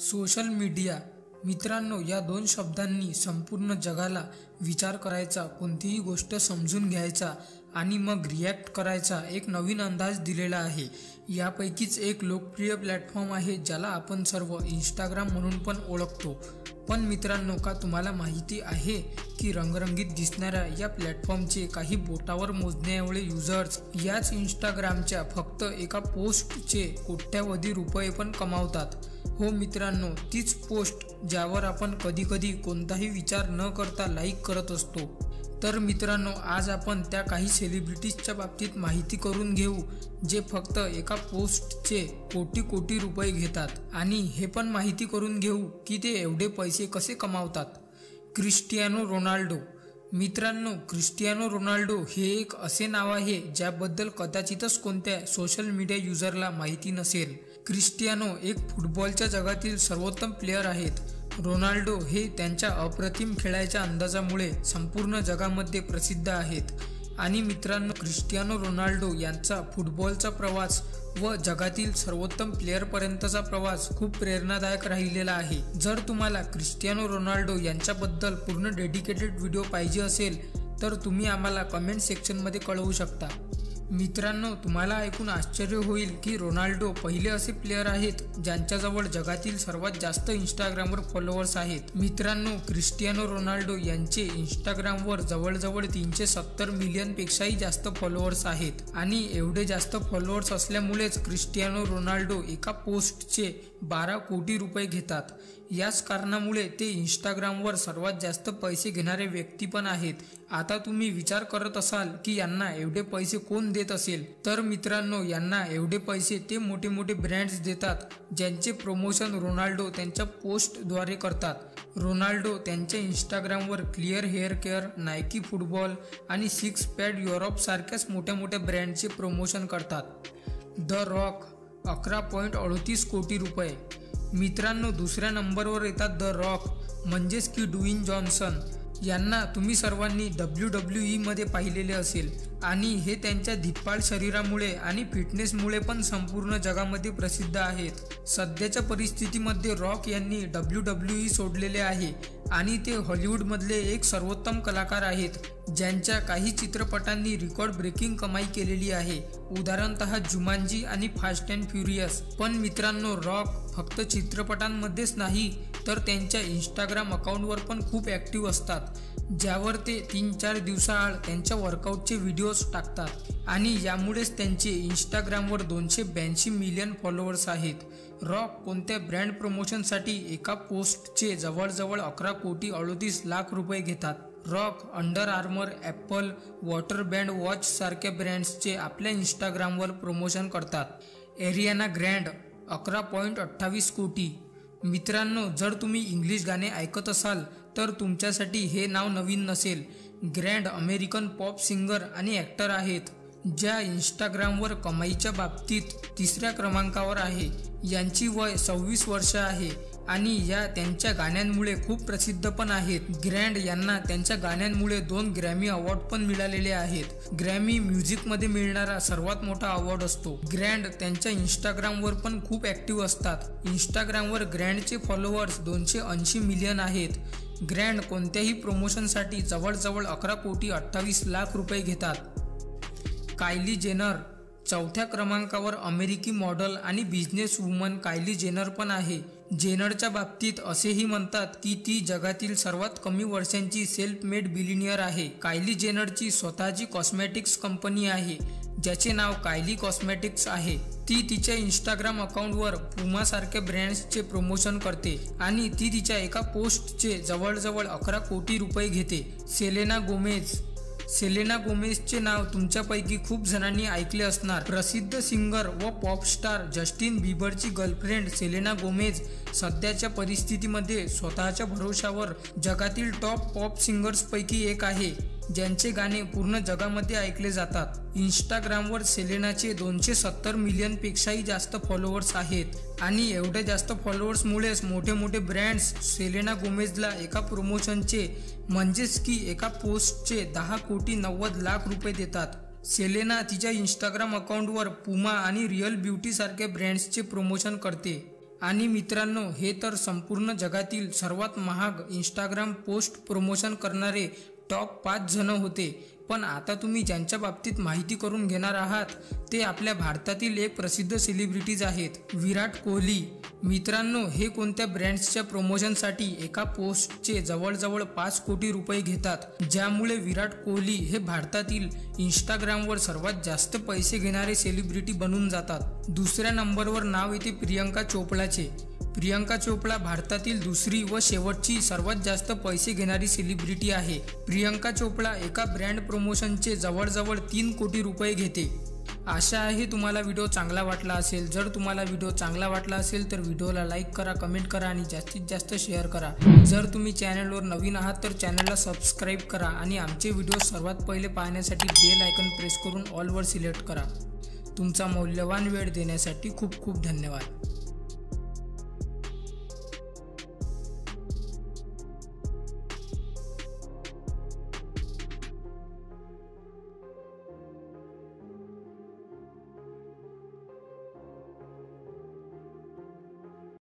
Social media मित्रांनो या दोन शब्दांनी संपूर्ण जगाला विचार करायचा कोणतीही गोष्ट समजून घ्यायचा आणि मग रिॲक्ट करायचा एक नवीन अंदाज दिलेला आहे. यापैकीच एक लोकप्रिय प्लॅटफॉर्म आहे ज्याला आपण सर्व इंस्टाग्राम म्हणून पण ओळखतो. पण मित्रांनो का तुम्हाला माहिती आहे की रंगरंगीत दिसणाऱ्या या प्लॅटफॉर्मचे काही बोटावर मोजण्याएवढे युजर्स याच इंस्टाग्रामच्या फक्त एका पोस्टचे कोट्यावधी रुपये पण कमावतात. हो मित्रांनो तीच पोस्ट ज्यावर आपण कधीकधी कोणताही विचार न करता लाईक करत असतो. तर मित्रांनो आज आपण त्या काही सेलिब्रिटीजच्या बाबतीत माहिती करून घेऊ जे फक्त एका पोस्टचे कोटी कोटी रुपये घेतात. आणि हे पण माहिती करून घेऊ की ते एवढे पैसे कसे कमावतात. Cristiano Ronaldo. मित्रांनो क्रिस्टियानो रोनाल्डो हे एक असे नाव आहे ज्याबद्दल कदाचितच कोणत्या सोशल मीडिया युजरला माहिती नसेल. क्रिस्टियानो एक फुटबॉलच्या जगातील सर्वोत्तम प्लेअर आहेत. रोनाल्डो हे त्यांच्या अप्रतिम खेळायच्या अंदाजामुळे संपूर्ण जगामध्ये प्रसिद्ध आहेत. आणि मित्रांनो क्रिस्टियानो रोनाल्डो यांचा फुटबॉलचा प्रवास व जगातील सर्वोत्तम प्लेअरपर्यंतचा प्रवास खूप प्रेरणादायक राहिलेला आहे. जर तुम्हाला क्रिस्टियानो रोनाल्डो यांच्याबद्दल पूर्ण डेडिकेटेड व्हिडिओ पाहिजे असेल तर तुम्ही आम्हाला कमेंट सेक्शनमध्ये कळवू शकता. मित्रांनो तुम्हाला ऐकून आश्चर्य होईल की रोनाल्डो पहिले असे प्लेअर आहेत ज्यांच्याजवळ जगातील सर्वात जास्त इंस्टाग्रामवर फॉलोअर्स आहेत. मित्रांनो क्रिस्टियानो रोनाल्डो यांचे इंस्टाग्रामवर जवळजवळ तीनशे सत्तर मिलियन पेक्षाही जास्त फॉलोअर्स आहेत. आणि एवढे जास्त फॉलोअर्स असल्यामुळेच क्रिस्टियानो रोनाल्डो एका पोस्टचे बारा कोटी रुपये घेतात. याच कारणामुळे ते इंस्टाग्रामवर सर्वात जास्त पैसे घेणारे व्यक्ती पण आहेत. आता तुम्ही विचार करत असाल की यांना एवढे पैसे कोण देत असेल? तर मित्रांनो यांना एवढे पैसे ते मोठे मोठे ब्रँड्स देतात ज्यांचे प्रमोशन रोनाल्डो त्यांच्या पोस्टद्वारे करतात. रोनाल्डो त्यांच्या इंस्टाग्रामवर clear hair care Nike football आणि सिक्स पॅड युरोप सारख्याच मोठ्या मोठ्या ब्रँडचे प्रमोशन करतात. द रॉक अकरा पॉईंट अडतीस कोटी रुपये. मित्रांनो दुसऱ्या नंबरवर येतात द रॉक म्हणजेच की डुईन जॉन्सन. यांना तुम्ही सर्वांनी डब्ल्यू डब्ल्यू ईमध्ये पाहिलेले असेल. आणि हे त्यांच्या धिप्पाळ शरीरामुळे आणि फिटनेसमुळे पण संपूर्ण जगामध्ये प्रसिद्ध आहेत. सध्याच्या परिस्थितीमध्ये रॉक यांनी डब्ल्यू डब्ल्यू ई सोडलेले आहे. आणि ते हॉलिवूडमधले एक सर्वोत्तम कलाकार आहेत. ज्यांच्या काही चित्रपटांनी रेकॉर्ड ब्रेकिंग कमाई केलेली आहे. उदाहरणतः जुमांजी आणि फास्ट अँड फ्युरियस पण मित्रांनो रॉक फक्त चित्रपटांमध्येच नाही तर त्यांच्या इंस्टाग्राम अकाउंटवर पण खूप ॲक्टिव्ह असतात ज्यावर ते तीन चार दिवसाआड त्यांच्या वर्कआउटचे व्हिडिओज टाकतात. आणि यामुळेच त्यांचे इंस्टाग्रामवर दोनशे ब्याऐंशी मिलियन फॉलोअर्स आहेत. रॉक कोणत्या ब्रँड प्रमोशनसाठी एका पोस्टचे जवळजवळ अकरा कोटी अडोतीस लाख रुपये घेतात? Rock under Armour Apple water band watch सारख्या ब्रँड्सचे आपल्या इंस्टाग्रामवर प्रमोशन करतात. एरियाना ग्रँड अकरा पॉईंट अठ्ठावीस कोटी. मित्रांनो जर तुम्ही इंग्लिश गाणे ऐकत असाल तर तुमच्यासाठी हे नाव नवीन नसेल. ग्रँड अमेरिकन पॉप सिंगर आणि ॲक्टर आहेत ज्या इंस्टाग्रामवर कमाईच्या बाबतीत तिसऱ्या क्रमांकावर आहे. यांची वय सव्वीस वर्ष आहे. आणि या त्यांच्या गाण्यांमुळे खूप प्रसिद्ध पण आहेत. ग्रँड यांना त्यांच्या गाण्यांमुळे दोन ग्रॅमी अवॉर्ड पण मिळालेले आहेत. ग्रॅमी म्युझिकमध्ये मिळणारा सर्वात मोठा अवॉर्ड असतो. ग्रँड त्यांच्या इंस्टाग्रामवर पण खूप ॲक्टिव्ह असतात. इंस्टाग्रामवर ग्रँडचे फॉलोअर्स दोनशे ऐंशी मिलियन आहेत. ग्रँड कोणत्याही प्रमोशनसाठी जवळजवळ अकरा कोटी अठ्ठावीस लाख रुपये घेतात. कायली जेनर चौथ्या क्रमांकावर अमेरिकी मॉडल आणि बिझनेस वुमन कायली जेनर पण आहे. जेनरच्या बाबतीत असेही म्हणतात की ती जगातील सर्वात कमी वर्षांची सेल्फ मेड बिलिनियर आहे. कायली जेनरची स्वतःची कॉस्मॅटिक्स कंपनी आहे ज्याचे नाव कायली कॉस्मेटिक्स आहे. ती तिच्या इंस्टाग्राम अकाउंटवर पुमासारख्या ब्रँड्सचे प्रमोशन करते आणि ती तिच्या एका पोस्टचे जवळजवळ अकरा कोटी रुपये घेते. सेलेना गोमेज सेलेना गोमेजचे नाव तुमच्यापैकी खूप जणांनी ऐकले असणार. प्रसिद्ध सिंगर व पॉप स्टार जस्टिन बिबरची गर्लफ्रेंड सेलेना गोमेज सध्याच्या परिस्थितीमध्ये स्वतःच्या भरोशावर जगातील टॉप पॉप सिंगर्सपैकी एक आहे. ज्यांचे गाणे पूर्ण जगामध्ये ऐकले जातात. इंस्टाग्रामवर सेलेनाचे दोनशे सत्तर मिलियनपेक्षाही जास्त फॉलोअर्स आहेत. आणि एवढ्या जास्त फॉलोअर्समुळेच मोठे मोठे ब्रँड्स सेलेना गोमेजला एका प्रमोशनचे म्हणजेच की एका पोस्टचे दहा कोटी नव्वद लाख रुपये देतात. सेलेना तिच्या इंस्टाग्राम अकाउंटवर पुमा आणि रिअल ब्युटीसारख्या ब्रँड्सचे प्रमोशन करते. आणि मित्रांनो हे तर संपूर्ण जगातील सर्वात महाग इंस्टाग्राम पोस्ट प्रमोशन करणारे टॉप पाच जण होते. पण आता तुम्ही ज्यांच्या बाबतीत माहिती करून घेणार आहात ते आपल्या भारतातील एक प्रसिद्ध सेलिब्रिटीज आहेत. विराट कोहली. मित्रांनो हे कोणत्या ब्रँड्सच्या प्रमोशनसाठी एका पोस्टचे जवळजवळ पाच कोटी रुपये घेतात? ज्यामुळे विराट कोहली हे भारतातील इंस्टाग्रामवर सर्वात जास्त पैसे घेणारे सेलिब्रिटी बनून जातात. दुसऱ्या नंबरवर नाव येते प्रियंका चोपडाचे. प्रियंका चोपडा भारतातील दुसरी व शेवटची सर्वात जास्त पैसे घेणारी सेलिब्रिटी आहे. प्रियंका चोपडा एका ब्रँड प्रमोशनचे जवळजवळ तीन कोटी रुपये घेते. आशा आहे तुम्हाला व्हिडिओ चांगला वाटला असेल. जर तुम्हाला व्हिडिओ चांगला वाटला असेल तर व्हिडिओला लाईक करा कमेंट करा आणि जास्तीत जास्त शेअर करा. जर तुम्ही चॅनलवर नवीन आहात तर चॅनलला सबस्क्राईब करा आणि आमचे व्हिडिओ सर्वात पहिले पाहण्यासाठी बेल आयकन प्रेस करून ऑलवर सिलेक्ट करा. तुमचा मौल्यवान वेळ देण्यासाठी खूप खूप धन्यवाद.